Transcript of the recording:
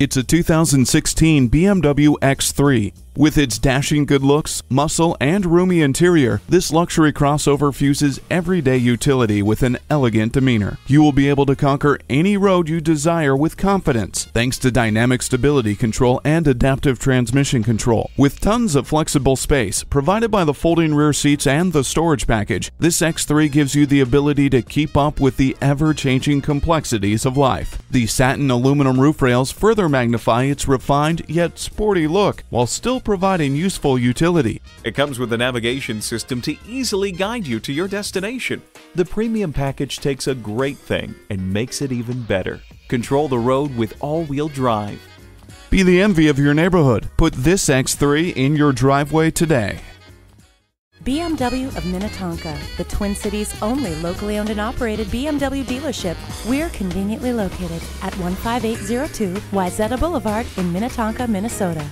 It's a 2016 BMW X3. With its dashing good looks, muscle, and roomy interior, this luxury crossover fuses everyday utility with an elegant demeanor. You will be able to conquer any road you desire with confidence, thanks to dynamic stability control and adaptive transmission control. With tons of flexible space provided by the folding rear seats and the storage package, this X3 gives you the ability to keep up with the ever changing complexities of life. The satin aluminum roof rails further magnify its refined yet sporty look while still providing useful utility. It comes with a navigation system to easily guide you to your destination. The premium package takes a great thing and makes it even better. Control the road with all wheel drive. Be the envy of your neighborhood. Put this X3 in your driveway today. BMW of Minnetonka, the Twin Cities' only locally owned and operated BMW dealership. We're conveniently located at 15802 Wayzata Boulevard in Minnetonka, Minnesota.